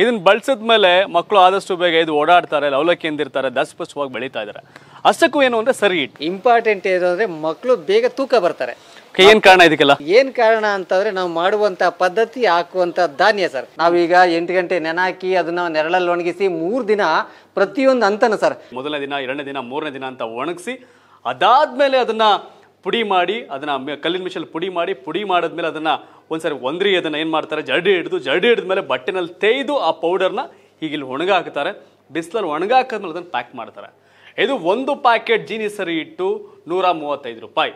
ಇದನ್ನ ಬಳಸಿದ್ಮೇಲೆ ಮಕ್ಕಳು ಆದಷ್ಟು ಬೇಗ ಇದು ಓಡಾಡ್ತಾರೆ ಲವಲಕ್ಕಿಂದಿರ್ತಾರೆ ದಸ್ಪಷ್ಟವಾಗಿ ಬೆಳೀತಾ ಇದ್ದಾರೆ. ಅಷ್ಟಕ್ಕೂ ಏನು ಅಂದ್ರೆ ಸರಿ ಇಟ್ಟು ಇಂಪಾರ್ಟೆಂಟ್ ಏನು ಅಂದ್ರೆ ಮಕ್ಕಳು ಬೇಗ ತೂಕ ಬರ್ತಾರೆ. ಏನ್ ಕಾರಣ ಇದಕ್ಕೆಲ್ಲ? ಏನ್ ಕಾರಣ ಅಂತಂದ್ರೆ ನಾವು ಮಾಡುವಂತ ಪದ್ಧತಿ ಹಾಕುವಂತ ಧಾನ್ಯ ಸರ್. ನಾವೀಗ ಎಂಟು ಗಂಟೆ ನೆನಾಕಿ ಅದನ್ನ ನೆರಳಲ್ಲಿ ಒಣಗಿಸಿ ಮೂರ್ ದಿನ ಪ್ರತಿಯೊಂದು ಅಂತನ ಸರ್. ಮೊದಲನೇ ದಿನ ಎರಡನೇ ದಿನ ಮೂರನೇ ದಿನ ಅಂತ ಒಣಗಿಸಿ ಅದಾದ್ಮೇಲೆ ಅದನ್ನ ಪುಡಿ ಮಾಡಿ ಅದನ್ನ ಕಲ್ಲಿನ ಮಿಷಲ್ ಪುಡಿ ಮಾಡಿ, ಪುಡಿ ಮಾಡಿದ್ಮೇಲೆ ಅದನ್ನ ಒಂದ್ಸರಿ ಒಂದ್ರಿ ಅದನ್ನ ಏನು ಮಾಡ್ತಾರೆ? ಜರಡಿ ಹಿಡಿದು, ಜರಡಿ ಹಿಡಿದ್ಮೇಲೆ ಬಟ್ಟೆನಲ್ಲಿ ತೇಯ್ದು ಆ ಪೌಡರ್ನ ಹೀಗೆ ಇಲ್ಲಿ ಒಣಗಾಕ್ತಾರೆ. ಬಿಸಿಲಲ್ಲಿ ಒಣಗ ಹಾಕಿದ್ಮೇಲೆ ಅದನ್ನ ಪ್ಯಾಕ್ ಮಾಡ್ತಾರೆ. ಇದು ಒಂದು ಪ್ಯಾಕೆಟ್ ಜೀನಿ ಸರಿ ಇಟ್ಟು ನೂರ ಮೂವತ್ತೈದು ರೂಪಾಯಿ.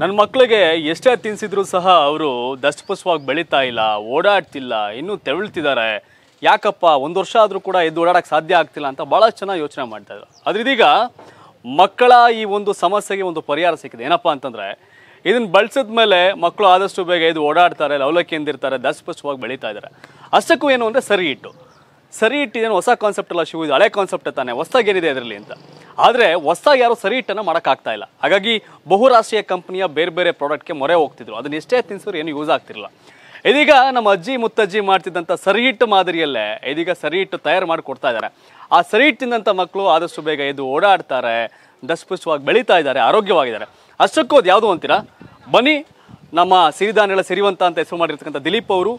ನನ್ನ ಮಕ್ಕಳಿಗೆ ಎಷ್ಟೇ ತಿನ್ಸಿದ್ರು ಸಹ ಅವರು ದಷ್ಟಪುಷ್ಟವಾಗಿ ಬೆಳೀತಾ ಇಲ್ಲ, ಓಡಾಡ್ತಿಲ್ಲ, ಇನ್ನೂ ತೆವಳ್ತಿದ್ದಾರೆ. ಯಾಕಪ್ಪ ಒಂದು ವರ್ಷ ಆದರೂ ಕೂಡ ಎದ್ದು ಓಡಾಡಕ್ಕೆ ಸಾಧ್ಯ ಆಗ್ತಿಲ್ಲ ಅಂತ ಭಾಳ ಚೆನ್ನಾಗಿ ಯೋಚನೆ ಮಾಡ್ತಾ ಇದ್ರು. ಆದ್ರೆ ಇದೀಗ ಮಕ್ಕಳ ಈ ಒಂದು ಸಮಸ್ಯೆಗೆ ಒಂದು ಪರಿಹಾರ ಸಿಕ್ಕಿದೆ. ಏನಪ್ಪ ಅಂತಂದರೆ ಇದನ್ನು ಬಳಸಿದ ಮೇಲೆ ಮಕ್ಕಳು ಆದಷ್ಟು ಬೇಗ ಇದು ಓಡಾಡ್ತಾರೆ ಲವಲಕ್ಕಿಂದಿರ್ತಾರೆ ದಸ್ಪಷ್ಟವಾಗಿ ಬೆಳೀತಾ ಇದ್ದಾರೆ ಅಷ್ಟಕ್ಕೂ ಏನು ಅಂದರೆ ಸರಿ ಇಟ್ಟು. ಸರಿ ಇಟ್ಟಿದ್ದೇನೆ ಹೊಸ ಕಾನ್ಸೆಪ್ಟ್ ಅಲ್ಲ ಶಿವ, ಇದು ಹಳೆ ಕಾನ್ಸೆಪ್ಟ್ ತಾನೆ, ಹೊಸದಾಗಿ ಏನಿದೆ ಅದರಲ್ಲಿ ಅಂತ. ಆದರೆ ಹೊಸದಾಗಿ ಯಾರು ಸರಿ ಇಟ್ಟನ್ನು ಮಾಡೋಕ್ಕಾಗ್ತಾ ಇಲ್ಲ. ಹಾಗಾಗಿ ಬಹುರಾಷ್ಟ್ರೀಯ ಕಂಪ್ನಿಯ ಬೇರೆ ಬೇರೆ ಪ್ರಾಡಕ್ಟ್ಗೆ ಮೊರೆ ಹೋಗ್ತಿದ್ರು. ಅದನ್ನ ಎಷ್ಟೇ ತಿನ್ಸಿದ್ರು ಏನು ಯೂಸ್ ಆಗ್ತಿರಲಿಲ್ಲ. ಇದೀಗ ನಮ್ಮ ಅಜ್ಜಿ ಮುತ್ತಜ್ಜಿ ಮಾಡ್ತಿದ್ದಂಥ ಸರಿ ಹಿಟ್ಟು ಮಾದರಿಯಲ್ಲೇ ಇದೀಗ ಸರಿ ಹಿಟ್ಟು ತಯಾರು ಮಾಡಿ ಕೊಡ್ತಾ ಇದ್ದಾರೆ. ಆ ಸರಿ ಹಿಟ್ಟಿನಂಥ ಮಕ್ಕಳು ಆದಷ್ಟು ಬೇಗ ಎದ್ದು ಓಡಾಡ್ತಾರೆ ದಸ್ಪುಷ್ಟವಾಗಿ ಬೆಳೀತಾ ಇದ್ದಾರೆ ಆರೋಗ್ಯವಾಗಿದ್ದಾರೆ. ಅಷ್ಟಕ್ಕೂ ಅದು ಯಾವುದು ಅಂತೀರಾ? ಬನ್ನಿ ನಮ್ಮ ಸಿರಿಧಾನ್ಯಗಳ ಸಿರಿವಂತ ಅಂತ ಹೆಸರು ಮಾಡಿರ್ತಕ್ಕಂಥ ದಿಲೀಪ್ ಅವರು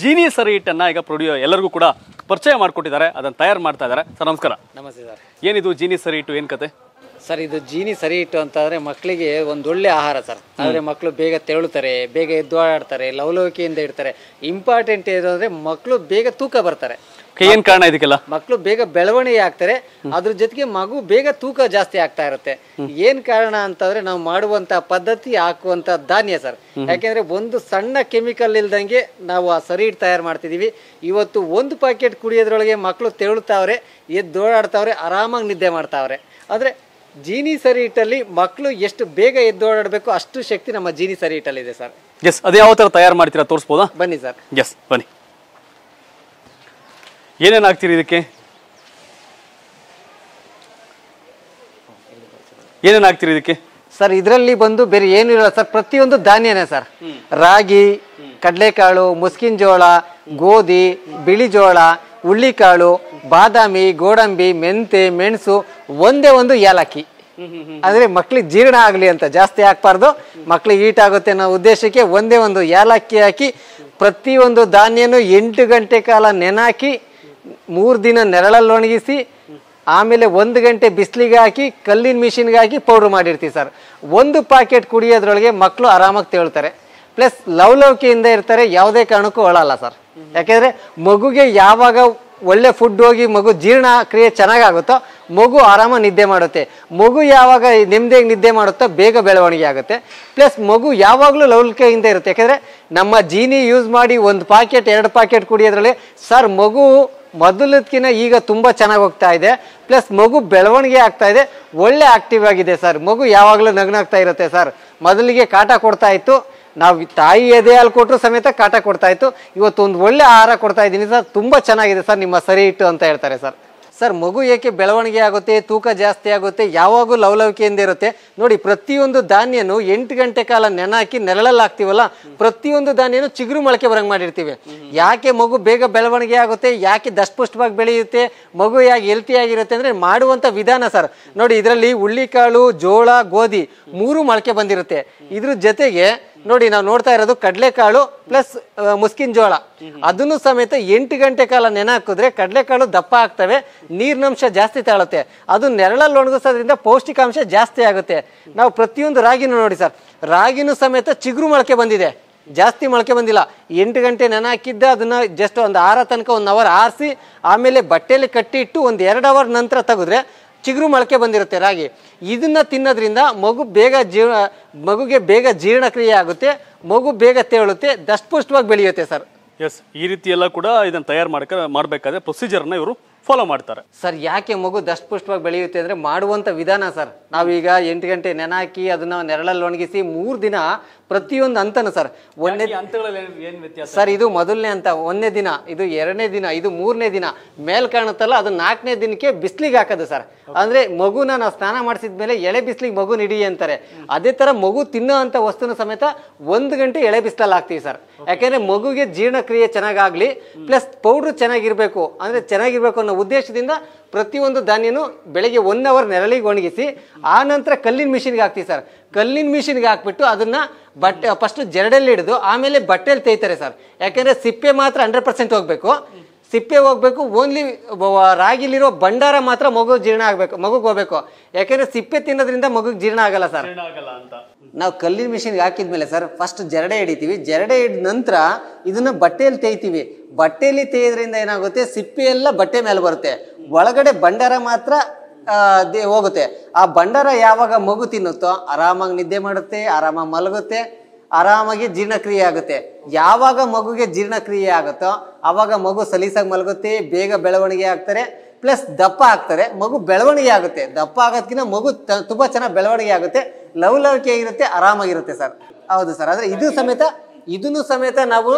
ಜೀನಿ ಸರಿ ಹಿಟ್ಟನ್ನ ಈಗ ಪ್ರೊಡ್ಯೂ ಎಲ್ಲರಿಗೂ ಕೂಡ ಪರಿಚಯ ಮಾಡಿಕೊಟ್ಟಿದ್ದಾರೆ ಅದನ್ನು ತಯಾರು ಮಾಡ್ತಾ ಇದ್ದಾರೆ. ಸರ್ ನಮಸ್ಕಾರ. ನಮಸ್ತೆ ಸರ್. ಏನಿದು ಜೀನಿ ಸರಿ ಹಿಟ್ಟು ಏನು ಕತೆ? ಸರ್ ಇದು ಜೀನಿ ಸರಿ ಇಟ್ಟು ಅಂತಂದ್ರೆ ಮಕ್ಕಳಿಗೆ ಒಂದೊಳ್ಳೆ ಆಹಾರ ಸರ್. ಆದರೆ ಮಕ್ಕಳು ಬೇಗ ತೆರಳುತ್ತಾರೆ ಬೇಗ ಎದ್ದು ಆಡ್ತಾರೆ ಲವಲವಿಕೆಯಿಂದ ಇರ್ತಾರೆ. ಇಂಪಾರ್ಟೆಂಟ್ ಏನು ಅಂದ್ರೆ ಮಕ್ಕಳು ಬೇಗ ತೂಕ ಬರ್ತಾರೆ. ಏನು ಕಾರಣ ಇದಕ್ಕೆಲ್ಲ? ಮಕ್ಕಳು ಬೇಗ ಬೆಳವಣಿಗೆ ಆಗ್ತಾರೆ ಅದ್ರ ಜೊತೆಗೆ ಮಗು ಬೇಗ ತೂಕ ಜಾಸ್ತಿ ಆಗ್ತಾ ಇರುತ್ತೆ. ಏನ್ ಕಾರಣ ಅಂತಂದ್ರೆ ನಾವು ಮಾಡುವಂತ ಪದ್ಧತಿ ಹಾಕುವಂತ ಧಾನ್ಯ ಸರ್. ಯಾಕೆಂದ್ರೆ ಒಂದು ಸಣ್ಣ ಕೆಮಿಕಲ್ ಇಲ್ದಂಗೆ ನಾವು ಆ ಸರಿ ತಯಾರು ಮಾಡ್ತಿದೀವಿ. ಇವತ್ತು ಒಂದು ಪ್ಯಾಕೆಟ್ ಕುಡಿಯೋದ್ರೊಳಗೆ ಮಕ್ಕಳು ತೆರಳುತ್ತಾವ್ರೆ ಎದ್ದು ಓಡಾಡ್ತಾವ್ರೆ ಆರಾಮಾಗಿ ನಿದ್ದೆ ಮಾಡ್ತಾವ್ರೆ. ಅಂದ್ರೆ ಜೀನಿ ಸರಿ ಹಿಟ್ಟಲ್ಲಿ ಮಕ್ಕಳು ಎಷ್ಟು ಬೇಗ ಎದ್ದು ಓಡಾಡಬೇಕು ಅಷ್ಟು ಶಕ್ತಿ ನಮ್ಮ ಜೀನಿ ಸರಿ ಹಿಟ್ಟಲ್ಲಿದೆ ಸರ್. ಎಸ್ ಅದೇ ಯಾವ ಥರ ತಯಾರು ಮಾಡ್ತೀರಾ ತೋರಿಸ್ಬೋದಾ? ಬನ್ನಿ ಸರ್. ಎಸ್ ಬನ್ನಿ. ಏನೇನು ಹಾಕ್ತೀರಿ ಇದಕ್ಕೆ? ಏನೇನು ಹಾಕ್ತೀರಿ ಇದಕ್ಕೆ? ಸರ್ ಇದರಲ್ಲಿ ಬಂದು ಬೇರೆ ಏನು ಇರಲ್ಲ ಸರ್ ಪ್ರತಿಯೊಂದು ಧಾನ್ಯನೇ ಸರ್. ರಾಗಿ ಕಡಲೆಕಾಳು ಮುಸ್ಕಿನ ಜೋಳ ಗೋಧಿ ಬಿಳಿ ಜೋಳ ಹುಳ್ಳಿಕಾಳು ಬಾದಾಮಿ ಗೋಡಂಬಿ ಮೆಂತೆ ಮೆಣಸು ಒಂದೇ ಒಂದು ಏಲಕ್ಕಿ. ಅಂದ್ರೆ ಮಕ್ಳಿಗೆ ಜೀರ್ಣ ಆಗಲಿ ಅಂತ ಜಾಸ್ತಿ ಹಾಕ್ಬಾರ್ದು ಮಕ್ಳಿಗೆ ಈಟ್ ಆಗುತ್ತೆ ಅನ್ನೋ ಉದ್ದೇಶಕ್ಕೆ ಒಂದೇ ಒಂದು ಏಲಕ್ಕಿ ಹಾಕಿ ಪ್ರತಿಯೊಂದು ಧಾನ್ಯನು ಎಂಟು ಗಂಟೆ ಕಾಲ ನೆನಾಕಿ ಮೂರು ದಿನ ನೆರಳಲ್ಲಿ ಒಣಗಿಸಿ ಆಮೇಲೆ ಒಂದು ಗಂಟೆ ಬಿಸಿಲಿಗೆ ಹಾಕಿ ಕಲ್ಲಿನ ಮಿಷಿನ್ಗೆ ಹಾಕಿ ಪೌಡ್ರ್ ಮಾಡಿರ್ತೀವಿ ಸರ್. ಒಂದು ಪ್ಯಾಕೆಟ್ ಕುಡಿಯೋದ್ರೊಳಗೆ ಮಕ್ಕಳು ಆರಾಮಾಗಿ ತೇಳ್ತಾರೆ. ಪ್ಲಸ್ ಲವಲವಿಕೆಯಿಂದ ಇರ್ತಾರೆ ಯಾವುದೇ ಕಾರಣಕ್ಕೂ ಒಳಲ್ಲ ಸರ್. ಯಾಕೆಂದರೆ ಮಗುಗೆ ಯಾವಾಗ ಒಳ್ಳೆ ಫುಡ್ ಹೋಗಿ ಮಗು ಜೀರ್ಣ ಕ್ರಿಯೆ ಚೆನ್ನಾಗಾಗುತ್ತೋ, ಮಗು ಆರಾಮ ನಿದ್ದೆ ಮಾಡುತ್ತೆ. ಮಗು ಯಾವಾಗ ನೆಮ್ಮದಿಯಾಗಿ ನಿದ್ದೆ ಮಾಡುತ್ತೋ ಬೇಗ ಬೆಳವಣಿಗೆ ಆಗುತ್ತೆ. ಪ್ಲಸ್ ಮಗು ಯಾವಾಗಲೂ ಲೌಲಿಕೆಯಿಂದ ಇರುತ್ತೆ. ಯಾಕೆಂದರೆ ನಮ್ಮ ಜೀನಿ ಯೂಸ್ ಮಾಡಿ ಒಂದು ಪಾಕೆಟ್ ಎರಡು ಪಾಕೆಟ್ ಕುಡಿಯೋದ್ರಲ್ಲಿ ಸರ್ ಮಗು ಮೊದಲದಕ್ಕಿಂತ ಈಗ ತುಂಬ ಚೆನ್ನಾಗಿ ಹೋಗ್ತಾ ಇದೆ. ಪ್ಲಸ್ ಮಗು ಬೆಳವಣಿಗೆ ಆಗ್ತಾ ಇದೆ. ಒಳ್ಳೆ ಆಕ್ಟಿವ್ ಆಗಿದೆ ಸರ್ ಮಗು ಯಾವಾಗಲೂ ನಗ್ನಾಗ್ತಾ ಇರುತ್ತೆ ಸರ್ ಮೊದಲಿಗೆ ಕಾಟ ಕೊಡ್ತಾ ಇತ್ತು. ನಾವು ತಾಯಿ ಎದೆ ಹಾಲು ಕೊಟ್ಟರು ಸಮೇತ ಕಾಟ ಕೊಡ್ತಾ ಇತ್ತು. ಇವತ್ತು ಒಂದು ಒಳ್ಳೆ ಆಹಾರ ಕೊಡ್ತಾ ಇದ್ದೀನಿ ಸರ್. ತುಂಬ ಚೆನ್ನಾಗಿದೆ ಸರ್ ನಿಮ್ಮ ಸರಿ ಇಟ್ಟು ಅಂತ ಹೇಳ್ತಾರೆ ಸರ್. ಸರ್, ಮಗು ಏಕೆ ಬೆಳವಣಿಗೆ ಆಗುತ್ತೆ, ತೂಕ ಜಾಸ್ತಿ ಆಗುತ್ತೆ, ಯಾವಾಗೂ ಲವಲವಿಕೆಯಿಂದ ಇರುತ್ತೆ. ನೋಡಿ, ಪ್ರತಿಯೊಂದು ಧಾನ್ಯನು ಎಂಟು ಗಂಟೆ ಕಾಲ ನೆನಾಕಿ ನೆರಳಲ್ಲಿ ಹಾಕ್ತಿವಲ್ಲ, ಪ್ರತಿಯೊಂದು ಧಾನ್ಯನು ಚಿಗುರು ಮೊಳಕೆ ಬರಂಗ್ ಮಾಡಿರ್ತೀವಿ. ಯಾಕೆ ಮಗು ಬೇಗ ಬೆಳವಣಿಗೆ ಆಗುತ್ತೆ, ಯಾಕೆ ದಷ್ಟಪುಷ್ಟವಾಗಿ ಬೆಳೆಯುತ್ತೆ, ಮಗು ಯಾಕೆ ಹೆಲ್ತಿ ಆಗಿರುತ್ತೆ ಅಂದರೆ ಮಾಡುವಂಥ ವಿಧಾನ ಸರ್. ನೋಡಿ, ಇದರಲ್ಲಿ ಹುಳ್ಳಿಕಾಳು, ಜೋಳ, ಗೋಧಿ ಮೂರು ಮೊಳಕೆ ಬಂದಿರುತ್ತೆ. ಇದ್ರ ಜೊತೆಗೆ ನೋಡಿ, ನಾವು ನೋಡ್ತಾ ಇರೋದು ಕಡಲೆಕಾಳು ಪ್ಲಸ್ ಮುಸ್ಕಿನ ಜೋಳ. ಅದನ್ನು ಸಮೇತ ಎಂಟು ಗಂಟೆ ಕಾಲ ನೆನೆ ಹಾಕಿದ್ರೆ ಕಡಲೆಕಾಳು ದಪ್ಪ ಆಗ್ತವೆ, ನೀರಿನಂಶ ಜಾಸ್ತಿ ತಾಳುತ್ತೆ. ಅದು ನೆರಳಲ್ಲಿ ಒಣಗಿಸೋದ್ರಿಂದ ಪೌಷ್ಟಿಕಾಂಶ ಜಾಸ್ತಿ ಆಗುತ್ತೆ. ನಾವು ಪ್ರತಿಯೊಂದು ರಾಗಿನೂ ನೋಡಿ ಸರ್, ರಾಗಿನೂ ಸಮೇತ ಚಿಗುರು ಮೊಳಕೆ ಬಂದಿದೆ. ಜಾಸ್ತಿ ಮೊಳಕೆ ಬಂದಿಲ್ಲ. ಎಂಟು ಗಂಟೆ ನೆನೆ ಹಾಕಿದ್ದ, ಅದನ್ನ ಜಸ್ಟ್ ಒಂದು ಆರ ತನಕ, ಒಂದು ಅವರ್ ಆರಿಸಿ, ಆಮೇಲೆ ಬಟ್ಟೆಯಲ್ಲಿ ಕಟ್ಟಿ ಇಟ್ಟು ಒಂದು ಎರಡು ಅವರ್ ನಂತರ ತೆಗೆದ್ರೆ ಚಿಗುರು ಮೊಳಕೆ ಬಂದಿರುತ್ತೆ ರಾಗಿ. ಇದನ್ನು ತಿನ್ನೋದ್ರಿಂದ ಮಗು ಬೇಗ ಜೀರ್ಣ, ಮಗುಗೆ ಬೇಗ ಜೀರ್ಣಕ್ರಿಯೆ ಆಗುತ್ತೆ, ಮಗು ಬೇಗ ತೇಳುತ್ತೆ ದಷ್ಟಪುಷ್ಟವಾಗಿ ಬೆಳೆಯುತ್ತೆ ಸರ್. ಎಸ್ ಈ ರೀತಿ ಎಲ್ಲ ಕೂಡ ಇದನ್ನು ತಯಾರು ಮಾಡ್ಕ, ಮಾಡಬೇಕಾದ್ರೆ ಪ್ರೊಸೀಜರ್ನ ಇವರು ಫಾಲೋ ಮಾಡ್ತಾರೆ. ಸರ್ ಯಾಕೆ ಮಗು ದಷ್ಟಪುಷ್ಟವಾಗಿ ಬೆಳೆಯುತ್ತೆ ಅಂದ್ರೆ ಮಾಡುವಂತ ವಿಧಾನ ಸರ್ ನಾವೀಗ ಎಂಟು ಗಂಟೆ ನೆನಾಕಿ ಅದನ್ನ ನೆರಳಲ್ಲಿ ಒಣಗಿಸಿ ಮೂರು ದಿನ ಪ್ರತಿಯೊಂದು ಹಂತನ ಸರ್ ಒಂದನೇ ಈ ಹಂತಗಳಲ್ಲಿ ಏನ್- ಏನ್ ವ್ಯತ್ಯಾಸ? ಸರ್ ಇದು ಮೊದಲನೇ ಹಂತ. ಒಂದನೇ ದಿನ ಇದು ಎರಡನೇ ದಿನ ಇದು ಮೂರನೇ ದಿನ. ಮೇಲ್ ಕಾಣುತ್ತಲ್ಲ ಅದು ನಾಲ್ಕನೇ ದಿನಕ್ಕೆ ಬಿಸ್ಲಿಗೆ ಹಾಕೋದು ಸರ್ ಅಂದ್ರೆ ಮಗುನ ನಾವು ಸ್ನಾನ ಮಾಡಿಸಿದ್ಮೇಲೆ ಎಳೆ ಬಿಸ್ಲಿಗೆ ಮಗು ನಿಡಿ ಅಂತಾರೆ. ಅದೇ ತರ ಮಗು ತಿನ್ನೋ ಅಂತ ವಸ್ತುನ ಸಮೇತ ಒಂದು ಗಂಟೆ ಎಳೆ ಬಿಸಿಲಲ್ಲಿ ಹಾಕ್ತೀವಿ ಸರ್ ಯಾಕೆಂದರೆ ಮಗುಗೆ ಜೀರ್ಣಕ್ರಿಯೆ ಚೆನ್ನಾಗಾಗ್ಲಿ ಪ್ಲಸ್ ಪೌಡ್ರ್ ಚೆನ್ನಾಗಿರಬೇಕು. ಅಂದ್ರೆ ಚೆನ್ನಾಗಿರ್ಬೇಕು ಅನ್ನೋ ಉದ್ದೇಶದಿಂದ ಪ್ರತಿಯೊಂದು ಧಾನ್ಯನು ಬೆಳಗ್ಗೆ ಒನ್ ಅವರ್ ನೆರಳಿಗೆ ಒಣಗಿಸಿ, ಆ ನಂತರ ಕಲ್ಲಿನ ಮಿಷಿನ್ಗೆ ಹಾಕ್ತೀವಿ ಸರ್ ಕಲ್ಲಿನ ಮಿಷಿನ್ಗೆ ಹಾಕ್ಬಿಟ್ಟು ಅದನ್ನು ಬಟ್ಟೆ ಫಸ್ಟು ಜರಡಲ್ಲಿ ಹಿಡಿದು ಆಮೇಲೆ ಬಟ್ಟೆಯಲ್ಲಿ ತೇಯ್ತಾರೆ ಸರ್ ಯಾಕೆಂದರೆ ಸಿಪ್ಪೆ ಮಾತ್ರ ಹಂಡ್ರೆಡ್ ಪರ್ಸೆಂಟ್ ಹೋಗ್ಬೇಕು. ಸಿಪ್ಪೆ ಹೋಗ್ಬೇಕು ಓನ್ಲಿ ರಾಗಿಲಿರೋ ಭಂಡಾರ ಮಾತ್ರ ಮಗು ಜೀರ್ಣ ಆಗ್ಬೇಕು ಮಗುಗೆ ಹೋಗ್ಬೇಕು. ಯಾಕೆಂದ್ರೆ ಸಿಪ್ಪೆ ತಿನ್ನೋದ್ರಿಂದ ಮಗುಗೆ ಜೀರ್ಣ ಆಗಲ್ಲ ಸರ್. ಆಗಲ್ಲ ಅಂತ. ನಾವು ಕಲ್ಲಿನ ಮಿಷಿನ್ಗೆ ಹಾಕಿದ್ಮೇಲೆ ಸರ್ ಫಸ್ಟ್ ಜರಡೆ ಹಿಡಿತೀವಿ ಜರಡೆ ಹಿಡಿದ ನಂತರ ಇದನ್ನ ಬಟ್ಟೆಯಲ್ಲಿ ತೇಯ್ತೀವಿ. ಬಟ್ಟೆಯಲ್ಲಿ ತೇಯೋದ್ರಿಂದ ಏನಾಗುತ್ತೆ? ಸಿಪ್ಪೆ ಎಲ್ಲ ಬಟ್ಟೆ ಮೇಲೆ ಬರುತ್ತೆ. ಒಳಗಡೆ ಭಂಡಾರ ಮಾತ್ರ ಹೋಗುತ್ತೆ. ಆ ಭಂಡಾರ ಯಾವಾಗ ಮಗು ತಿನ್ನುತ್ತೋ ಆರಾಮಾಗಿ ನಿದ್ದೆ ಮಾಡುತ್ತೆ ಆರಾಮಾಗಿ ಮಲಗುತ್ತೆ. ಆರಾಮಾಗಿ ಜೀರ್ಣಕ್ರಿಯೆ ಆಗುತ್ತೆ. ಯಾವಾಗ ಮಗುಗೆ ಜೀರ್ಣಕ್ರಿಯೆ ಆಗುತ್ತೋ ಆವಾಗ ಮಗು ಸಲೀಸಾಗಿ ಮಲಗುತ್ತೆ, ಬೇಗ ಬೆಳವಣಿಗೆ ಆಗ್ತಾರೆ, ಪ್ಲಸ್ ದಪ್ಪ ಆಗ್ತಾರೆ. ಮಗು ಬೆಳವಣಿಗೆ ಆಗುತ್ತೆ. ದಪ್ಪ ಆಗೋದ್ಕಿಂತ ಮಗು ತುಂಬಾ ಚೆನ್ನಾಗಿ ಬೆಳವಣಿಗೆ ಆಗುತ್ತೆ. ಲವ್ ಲವಲವಿಕೆ ಇರುತ್ತೆ ಆರಾಮಾಗಿರುತ್ತೆ ಸರ್. ಹೌದು ಸರ್. ಆದ್ರೆ ಇದು ಸಮೇತ, ಇದನ್ನು ಸಮೇತ ನಾವು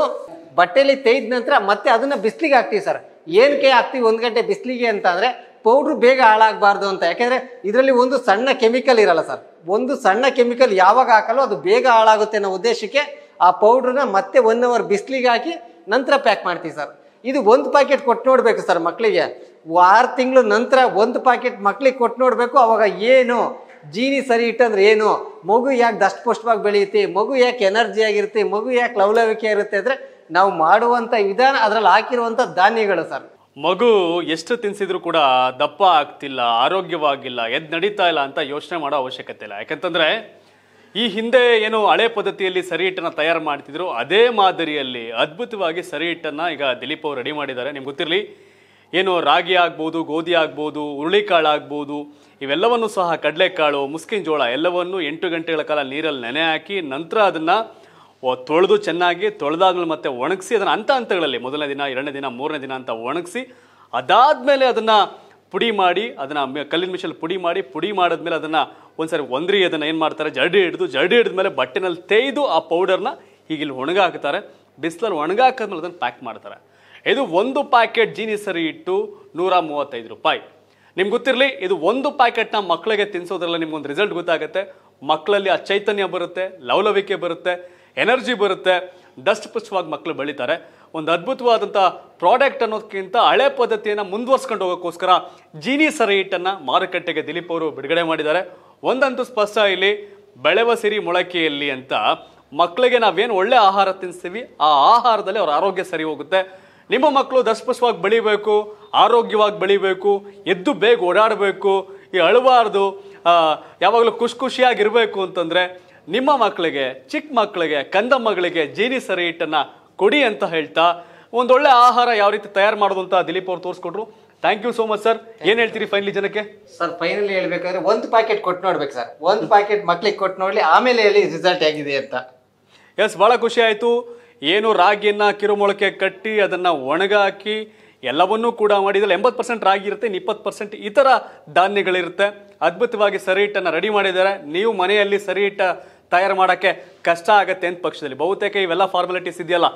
ಬಟ್ಟೆಯಲ್ಲಿ ತೆಗೆದ ನಂತರ ಮತ್ತೆ ಅದನ್ನ ಬಿಸ್ಲಿಗೆ ಹಾಕ್ತೀವಿ ಸರ್. ಏನಕ್ಕೆ ಹಾಕ್ತೀವಿ? ಒಂದು ಗಂಟೆ ಬಿಸ್ಲಿಗೆ ಅಂತ ಅಂದ್ರೆ ಪೌಡ್ರ್ ಬೇಗ ಹಾಳಾಗಬಾರ್ದು ಅಂತ. ಯಾಕೆಂದರೆ ಇದರಲ್ಲಿ ಒಂದು ಸಣ್ಣ ಕೆಮಿಕಲ್ ಇರಲ್ಲ ಸರ್. ಒಂದು ಸಣ್ಣ ಕೆಮಿಕಲ್ ಯಾವಾಗ ಹಾಕಲ್ಲೋ ಅದು ಬೇಗ ಹಾಳಾಗುತ್ತೆ ಅನ್ನೋ ಉದ್ದೇಶಕ್ಕೆ ಆ ಪೌಡ್ರನ್ನ ಮತ್ತೆ ಒನ್ ಅವರ್ ಬಿಸಿಲಿಗೆ ಹಾಕಿ ನಂತರ ಪ್ಯಾಕ್ ಮಾಡ್ತೀವಿ ಸರ್. ಇದು ಒಂದು ಪ್ಯಾಕೆಟ್ ಕೊಟ್ಟು ನೋಡಬೇಕು ಸರ್ ಮಕ್ಕಳಿಗೆ ಆರು ತಿಂಗಳು ನಂತರ ಒಂದು ಪ್ಯಾಕೆಟ್ ಮಕ್ಕಳಿಗೆ ಕೊಟ್ಟು ನೋಡಬೇಕು. ಅವಾಗ ಏನು? ಜೀನಿ ಸರಿ ಇಟ್ಟಂದ್ರೆ ಏನು? ಮಗು ಯಾಕೆ ದಷ್ಟಪುಷ್ಟವಾಗಿ ಬೆಳೆಯುತ್ತೆ? ಮಗು ಯಾಕೆ ಎನರ್ಜಿ ಆಗಿರುತ್ತೆ? ಮಗು ಯಾಕೆ ಲವಲವಿಕೆ ಇರುತ್ತೆ ಅಂದರೆ ನಾವು ಮಾಡುವಂಥ ವಿಧಾನ ಅದರಲ್ಲಿ ಹಾಕಿರುವಂಥ ಧಾನ್ಯಗಳು ಸರ್. ಮಗು ಎಷ್ಟು ತಿನ್ಸಿದ್ರು ಕೂಡ ದಪ್ಪ ಆಗ್ತಿಲ್ಲ, ಆರೋಗ್ಯವಾಗಿಲ್ಲ, ಎದ್ ನಡೀತಾ ಇಲ್ಲ ಅಂತ ಯೋಚನೆ ಮಾಡೋ ಅವಶ್ಯಕತೆ ಇಲ್ಲ. ಯಾಕಂತಂದ್ರೆ ಈ ಹಿಂದೆ ಏನು ಹಳೆ ಪದ್ಧತಿಯಲ್ಲಿ ಸರಿ ಹಿಟ್ಟನ್ನ ತಯಾರು ಮಾಡ್ತಿದ್ರು, ಅದೇ ಮಾದರಿಯಲ್ಲಿ ಅದ್ಭುತವಾಗಿ ಸರಿ ಹಿಟ್ಟನ್ನ ಈಗ ದಿಲೀಪ್ ಅವರು ರೆಡಿ ಮಾಡಿದ್ದಾರೆ. ನಿಮ್ಗೆ ಗೊತ್ತಿರಲಿ, ಏನು ರಾಗಿ ಆಗ್ಬೋದು, ಗೋಧಿ ಆಗ್ಬೋದು, ಹುರುಳಿಕಾಳು ಆಗ್ಬೋದು, ಇವೆಲ್ಲವನ್ನು ಸಹ ಕಡಲೆಕಾಳು, ಮುಸ್ಕಿನ ಜೋಳ, ಎಲ್ಲವನ್ನು ಎಂಟು ಗಂಟೆಗಳ ಕಾಲ ನೀರಲ್ಲಿ ನೆನೆ ಹಾಕಿ ನಂತರ ಅದನ್ನ ತೊಳೆದು ಚೆನ್ನಾಗಿ, ತೊಳೆದಾದ್ಮೇಲೆ ಮತ್ತೆ ಒಣಗಿಸಿ ಅದನ್ನು ಅಂತ ಹಂತಗಳಲ್ಲಿ, ಮೊದಲನೇ ದಿನ, ಎರಡನೇ ದಿನ, ಮೂರನೇ ದಿನ ಅಂತ ಒಣಗಿಸಿ, ಅದಾದಮೇಲೆ ಅದನ್ನ ಪುಡಿ ಮಾಡಿ, ಅದನ್ನ ಕಲ್ಲಿನ ಮಿಷಲ್ ಪುಡಿ ಮಾಡಿ, ಪುಡಿ ಮಾಡಿದ್ಮೇಲೆ ಅದನ್ನ ಒಂದ್ಸರಿ ಒಂದ್ರಿ, ಅದನ್ನ ಏನು ಮಾಡ್ತಾರೆ, ಜರಡಿ ಹಿಡಿದು, ಜರಡಿ ಹಿಡಿದ್ಮೇಲೆ ಬಟ್ಟೆನಲ್ಲಿ ತೇಯ್ದು ಆ ಪೌಡರ್ನ ಈಗ ಇಲ್ಲಿ ಒಣಗಾಕ್ತಾರೆ. ಬಿಸಿಲಲ್ಲಿ ಒಣಗ ಹಾಕಿದ್ಮೇಲೆ ಅದನ್ನ ಪ್ಯಾಕ್ ಮಾಡ್ತಾರೆ. ಇದು ಒಂದು ಪ್ಯಾಕೆಟ್ ಜೀನಿ ಸರಿ ಇಟ್ಟು ನೂರ ಮೂವತ್ತೈದು ರೂಪಾಯಿ. ನಿಮ್ಗೆ ಗೊತ್ತಿರಲಿ, ಇದು ಒಂದು ಪ್ಯಾಕೆಟ್ನ ಮಕ್ಕಳಿಗೆ ತಿನ್ಸೋದ್ರಲ್ಲ ನಿಮ್ಗೊಂದು ರಿಸಲ್ಟ್ ಗೊತ್ತಾಗುತ್ತೆ. ಮಕ್ಕಳಲ್ಲಿ ಆ ಚೈತನ್ಯ ಬರುತ್ತೆ, ಲವಲವಿಕೆ ಬರುತ್ತೆ. ಎನರ್ಜಿ ಬರುತ್ತೆ. ಡಸ್ಟ್ ಪುಷ್ಟವಾಗಿ ಮಕ್ಕಳು ಬೆಳೀತಾರೆ. ಒಂದು ಅದ್ಭುತವಾದಂಥ ಪ್ರಾಡಕ್ಟ್ ಅನ್ನೋದಕ್ಕಿಂತ ಹಳೆ ಪದ್ಧತಿಯನ್ನು ಮುಂದುವರ್ಸ್ಕೊಂಡು ಹೋಗೋಕ್ಕೋಸ್ಕರ ಜೀನಿ ಸರಿ ಹಿಟ್ಟನ್ನು ಮಾರುಕಟ್ಟೆಗೆ ದಿಲೀಪ್ ಅವರು ಬಿಡುಗಡೆ ಮಾಡಿದ್ದಾರೆ. ಒಂದಂತೂ ಸ್ಪಷ್ಟ ಇಲ್ಲಿ, ಬೆಳೆವ ಸಿರಿ ಮೊಳಕೆಯಲ್ಲಿ ಅಂತ. ಮಕ್ಕಳಿಗೆ ನಾವೇನು ಒಳ್ಳೆ ಆಹಾರ ತಿನ್ನಿಸ್ತೀವಿ, ಆ ಆಹಾರದಲ್ಲಿ ಅವ್ರ ಆರೋಗ್ಯ ಸರಿ ಹೋಗುತ್ತೆ. ನಿಮ್ಮ ಮಕ್ಕಳು ದಸ್ಪುಷ್ಟವಾಗಿ ಬೆಳಿಬೇಕು, ಆರೋಗ್ಯವಾಗಿ ಬೆಳಿಬೇಕು, ಎದ್ದು ಬೇಗ ಓಡಾಡಬೇಕು, ಈ ಅಳಬಾರ್ದು ಯಾವಾಗಲೂ ಖುಷಿ ಖುಷಿಯಾಗಿರಬೇಕು ಅಂತಂದ್ರೆ ನಿಮ್ಮ ಮಕ್ಕಳಿಗೆ ಚಿಕ್ಕ ಮಕ್ಕಳಿಗೆ ಕಂದ ಮಗಳಿಗೆ ಜೀನಿ ಸರಿ ಹಿಟ್ಟನ್ನ ಕೊಡಿ ಅಂತ ಹೇಳ್ತಾ ಒಂದೊಳ್ಳೆ ಆಹಾರ ಯಾವ ರೀತಿ ತಯಾರು ಮಾಡೋದು ಅಂತ ದಿಲೀಪ್ ಅವ್ರು ತೋರಿಸ್ಕೊಟ್ರು. Thank you so much sir ಏನ್ ಹೇಳ್ತೀರಿ ಫೈನಲಿ ಜನಕ್ಕೆ? ಸರ್ ಫೈನಲಿ ಹೇಳ್ಬೇಕಾದ್ರೆ ಒಂದು ಪ್ಯಾಕೆಟ್ ಕೊಟ್ಟು ನೋಡ್ಬೇಕು ಸರ್ ಒಂದು ಪ್ಯಾಕೆಟ್ ಮಕ್ಳಿಗೆ ಕೊಟ್ಟು ನೋಡ್ಲಿ ಆಮೇಲೆ ಹೇಳಿ ರಿಸಲ್ಟ್ ಆಗಿದೆ ಅಂತ. ಎಸ್ ಬಹಳ ಖುಷಿ ಆಯ್ತು. ಏನು ರಾಗಿಯನ್ನ ಕಿರುಮೊಳಕೆ ಕಟ್ಟಿ ಅದನ್ನ ಒಣಗಾಕಿ ಎಲ್ಲವನ್ನೂ ಕೂಡ ಮಾಡಿದಲ್ಲ ಎಂಬತ್ತು ಪರ್ಸೆಂಟ್ ರಾಗಿ ಇರುತ್ತೆ ಇನ್ನು ಇಪ್ಪತ್ತು ಪರ್ಸೆಂಟ್ ಇತರ ಧಾನ್ಯಗಳಿರುತ್ತೆ. ಅದ್ಭುತವಾಗಿ ಸರಿ ಹಿಟ್ಟನ್ನು ರೆಡಿ ಮಾಡಿದ್ದಾರೆ. ನೀವು ಮನೆಯಲ್ಲಿ ಸರಿ ಹಿಟ್ಟ ತಯಾರು ಮಾಡೋಕ್ಕೆ ಕಷ್ಟ ಆಗುತ್ತೆ ಅಂತ ಪಕ್ಷದಲ್ಲಿ. ಬಹುತೇಕ ಇವೆಲ್ಲ ಫಾರ್ಮಾಲಿಟೀಸ್ ಇದೆಯಲ್ಲ.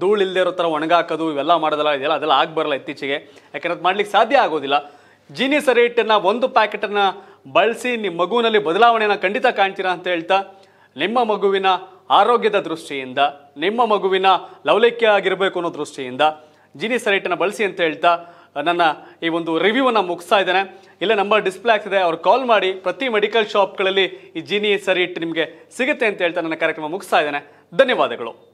ಧೂಳು ಇಲ್ಲದೆ ಇರೋ ಥರ ಒಣಗಾಕೋದು, ಇವೆಲ್ಲ ಮಾಡೋದಲ್ಲ ಇದೆಲ್ಲ ಅದೆಲ್ಲ ಆಗಬರಲ್ಲ ಇತ್ತೀಚೆಗೆ. ಯಾಕಂದ್ರೆ ಅದು ಮಾಡ್ಲಿಕ್ಕೆ ಸಾಧ್ಯ ಆಗೋದಿಲ್ಲ. ಜೀನಿ ರೇಟನ್ನು ಒಂದು ಪ್ಯಾಕೆಟನ್ನು ಬಳಸಿ ನಿಮ್ಮ ಮಗುವಿನಲ್ಲಿ ಬದಲಾವಣೆಯನ್ನು ಖಂಡಿತ ಕಾಣ್ತೀರಾ ಅಂತ ಹೇಳ್ತಾ, ನಿಮ್ಮ ಮಗುವಿನ ಆರೋಗ್ಯದ ದೃಷ್ಟಿಯಿಂದ, ನಿಮ್ಮ ಮಗುವಿನ ಲವಲೈಕ್ಯ ಆಗಿರಬೇಕು ಅನ್ನೋ ದೃಷ್ಟಿಯಿಂದ ಜಿನಿ ರೇಟನ್ನು ಬಳಸಿ ಅಂತ ಹೇಳ್ತಾ ನನ್ನ ಈ ಒಂದು ರಿವ್ಯೂವನ್ನು ಮುಗಿಸ್ತಾ ಇದ್ದೇನೆ. ಇಲ್ಲೇ ನಂಬರ್ ಡಿಸ್ಪ್ಲೇ ಆಗ್ತಿದೆ. ಅವ್ರು ಕಾಲ್ ಮಾಡಿ ಪ್ರತಿ ಮೆಡಿಕಲ್ ಶಾಪ್ಗಳಲ್ಲಿ ಈ ಜೀನಿ ಸರಿ ಇಟ್ಟು ನಿಮಗೆ ಸಿಗುತ್ತೆ ಅಂತ ಹೇಳ್ತಾ ನನ್ನ ಕಾರ್ಯಕ್ರಮ ಮುಗಿಸ್ತಾ ಇದ್ದೇನೆ. ಧನ್ಯವಾದಗಳು.